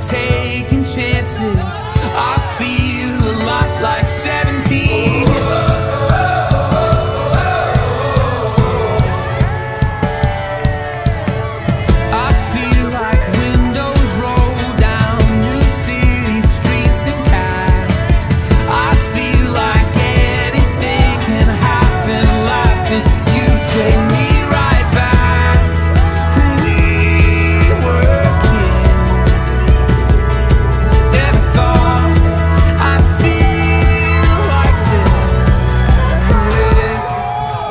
take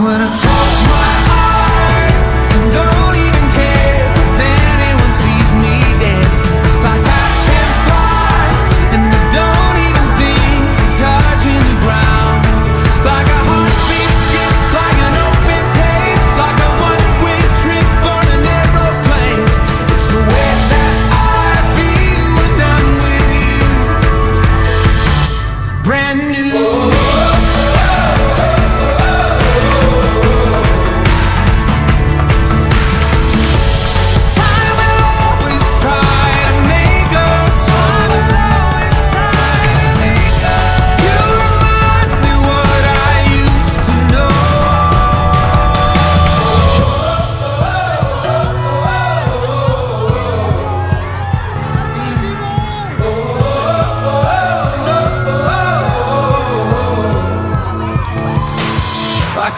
when I close my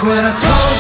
when I close